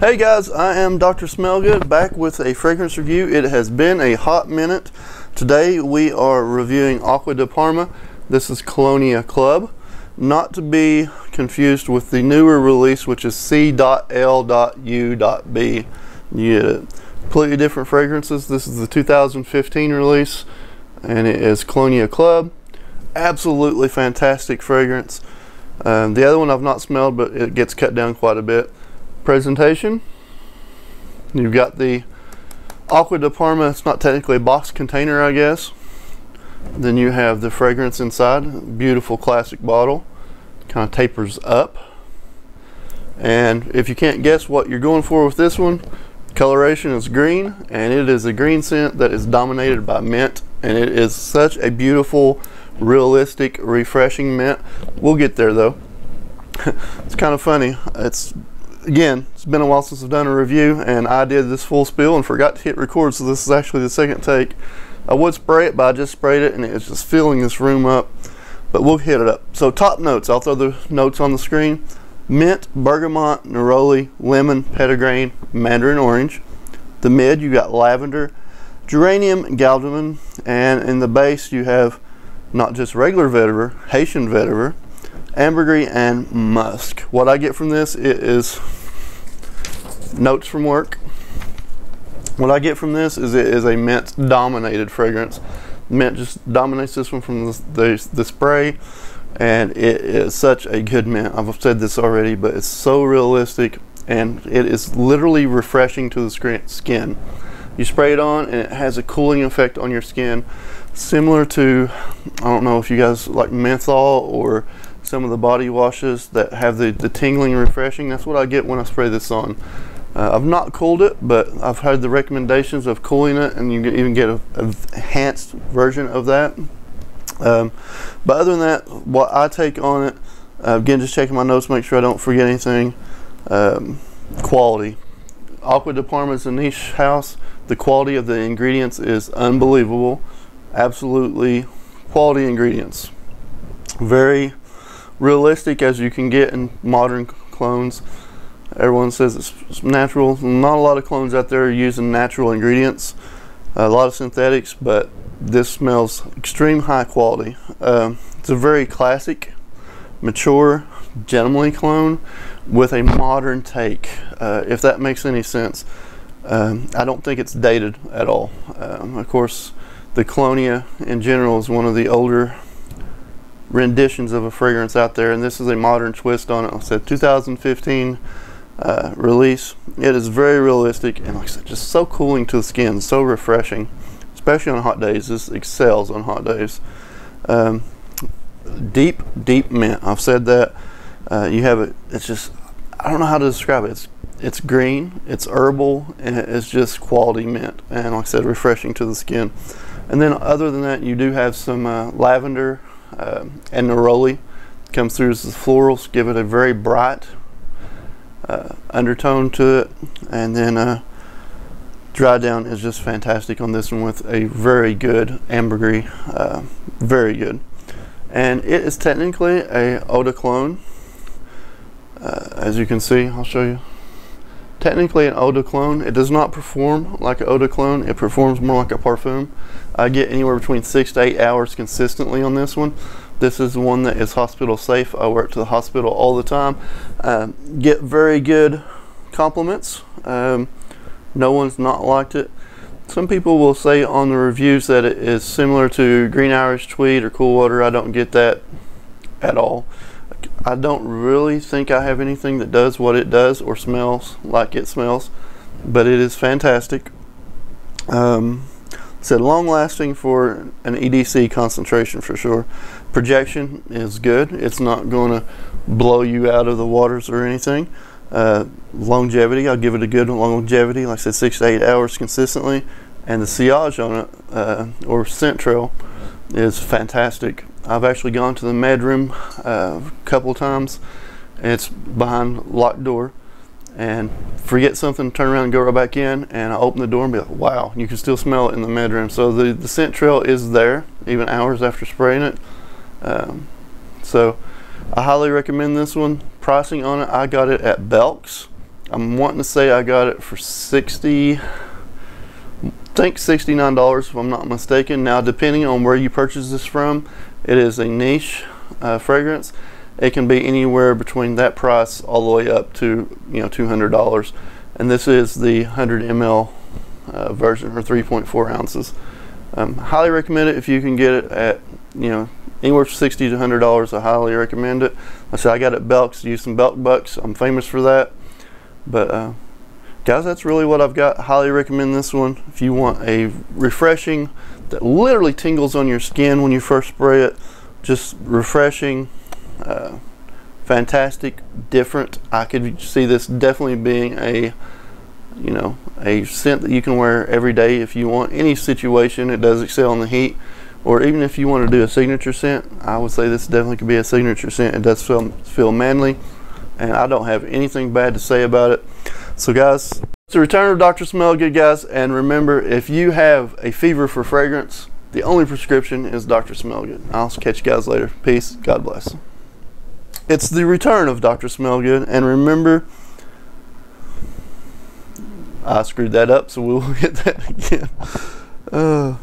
Hey guys, I am Dr. Smellgood back with a fragrance review. It has been a hot minute. Today we are reviewing Acqua di Parma. This is Colonia Club. Not to be confused with the newer release, which is C.L.U.B. You get it. Completely different fragrances. This is the 2015 release, and it is Colonia Club. Absolutely fantastic fragrance. Um, the other one I've not smelled, but it gets cut down quite a bit presentation. You've got the Acqua di Parma, it's not technically a box container, I guess. Then you have the fragrance inside, beautiful classic bottle, kind of tapers up. And if you can't guess what you're going for with this one, coloration is green, and it is a green scent that is dominated by mint, and it is such a beautiful, realistic, refreshing mint. We'll get there though. it's kind of funny. It's again, it's been a while since I've done a review and I did this full spill and forgot to hit record so this is actually the second take. I would spray it but I just sprayed it and it's just filling this room up but we'll hit it up. So top notes, I'll throw the notes on the screen. Mint, bergamot, neroli, lemon, petitgrain, mandarin orange. The mid you got lavender, geranium, galbanum, and in the base you have not just regular vetiver, Haitian vetiver, ambergris, and musk. What I get from this is notes from work. What I get from this is it is a mint dominated fragrance. Mint just dominates this one from the, the, the spray and it is such a good mint. I've said this already, but it's so realistic and it is literally refreshing to the skin. You spray it on and it has a cooling effect on your skin similar to, I don't know if you guys like menthol or some of the body washes that have the, the tingling refreshing. That's what I get when I spray this on. Uh, I've not cooled it, but I've heard the recommendations of cooling it, and you can even get a, a enhanced version of that. Um, but other than that, what I take on it, uh, again, just checking my notes, make sure I don't forget anything. Um, quality. Acqua is a niche house. The quality of the ingredients is unbelievable. Absolutely quality ingredients. Very realistic as you can get in modern clones. Everyone says it's natural. Not a lot of clones out there using natural ingredients. A lot of synthetics, but this smells extreme high quality. Um, it's a very classic, mature, gentlemanly clone with a modern take, uh, if that makes any sense. Um, I don't think it's dated at all. Um, of course, the Colonia in general is one of the older renditions of a fragrance out there, and this is a modern twist on it. I said 2015 uh, release. It is very realistic and like I said, just so cooling to the skin, so refreshing, especially on hot days. This excels on hot days. Um, deep, deep mint. I've said that. Uh, you have it. It's just I don't know how to describe it. It's it's green, it's herbal, and it's just quality mint. And like I said, refreshing to the skin. And then other than that, you do have some uh, lavender uh, and neroli comes through as the florals, give it a very bright uh, undertone to it. And then uh, dry down is just fantastic on this one with a very good ambergris, uh, very good. And it is technically a eau clone. Uh, as you can see, I'll show you. Technically an eau clone. It does not perform like an eau clone. It performs more like a parfum. I get anywhere between six to eight hours consistently on this one. This is one that is hospital safe. I work to the hospital all the time. Uh, get very good compliments. Um, no one's not liked it. Some people will say on the reviews that it is similar to Green Irish Tweed or Cool Water. I don't get that at all. I don't really think I have anything that does what it does or smells like it smells, but it is fantastic. Um, said long lasting for an EDC concentration for sure. Projection is good. It's not going to blow you out of the waters or anything. Uh, longevity, I'll give it a good longevity, like I said, six to eight hours consistently. And the sillage on it, uh, or scent trail, is fantastic. I've actually gone to the med room uh, a couple times. It's behind locked door and forget something, turn around and go right back in, and I open the door and be like, wow, you can still smell it in the med room. So the, the scent trail is there, even hours after spraying it. Um, so I highly recommend this one. Pricing on it, I got it at Belk's. I'm wanting to say I got it for 60 I think $69 if I'm not mistaken. Now depending on where you purchase this from, it is a niche uh, fragrance. It can be anywhere between that price all the way up to you know $200 and this is the 100 ml uh, version or 3.4 ounces. Um, highly recommend it if you can get it at you know anywhere from 60 to 100 dollars. I highly recommend it. I said I got it Belk's, use some Belk bucks. I'm famous for that. But uh, guys, that's really what I've got. Highly recommend this one if you want a refreshing that literally tingles on your skin when you first spray it. Just refreshing. Uh, fantastic, different. I could see this definitely being a, you know, a scent that you can wear every day if you want any situation. It does excel in the heat, or even if you want to do a signature scent, I would say this definitely could be a signature scent. It does feel feel manly, and I don't have anything bad to say about it. So, guys, it's a return of Dr. Smell Good, guys, and remember, if you have a fever for fragrance, the only prescription is Dr. Smell Good. I'll catch you guys later. Peace. God bless. It's the return of Dr. Smellgood, and remember, I screwed that up, so we'll hit that again. Uh,